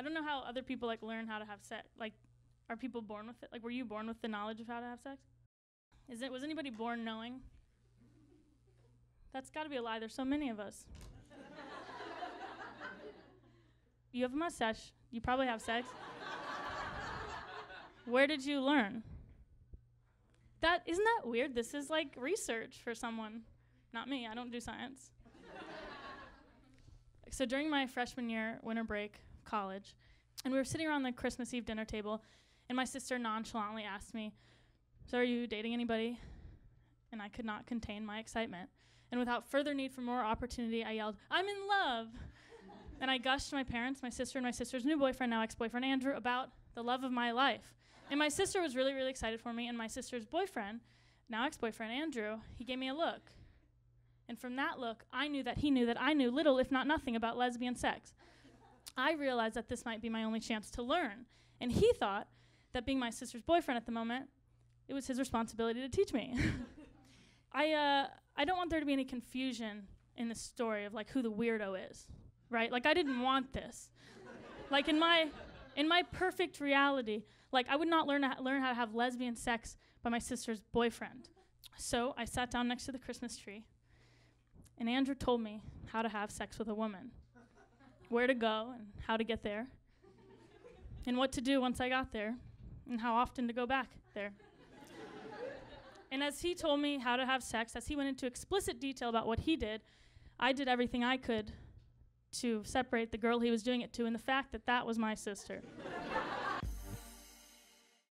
I don't know how other people like learn how to have sex. Like, are people born with it? Like, were you born with the knowledge of how to have sex? Is it was anybody born knowing? That's got to be a lie. There's so many of us. you have a mustache. You probably have sex. Where did you learn? That isn't that weird? This is like research for someone. Not me. I don't do science. so during my freshman year winter break, college, and we were sitting around the Christmas Eve dinner table, and my sister nonchalantly asked me, "So are you dating anybody?" And I could not contain my excitement. And without further need for more opportunity, I yelled, "I'm in love!" and I gushed to my parents, my sister, and my sister's new boyfriend, now ex-boyfriend Andrew, about the love of my life. And my sister was really, really excited for me, and my sister's boyfriend, now ex-boyfriend Andrew, he gave me a look. And from that look, I knew that he knew that I knew little, if not nothing, about lesbian sex. I realized that this might be my only chance to learn. And he thought that being my sister's boyfriend at the moment, it was his responsibility to teach me. I, uh, I don't want there to be any confusion in the story of like who the weirdo is, right? Like I didn't want this. like in my, in my perfect reality, like I would not learn, to learn how to have lesbian sex by my sister's boyfriend. So I sat down next to the Christmas tree and Andrew told me how to have sex with a woman, where to go and how to get there, and what to do once I got there, and how often to go back there. and as he told me how to have sex, as he went into explicit detail about what he did, I did everything I could to separate the girl he was doing it to and the fact that that was my sister.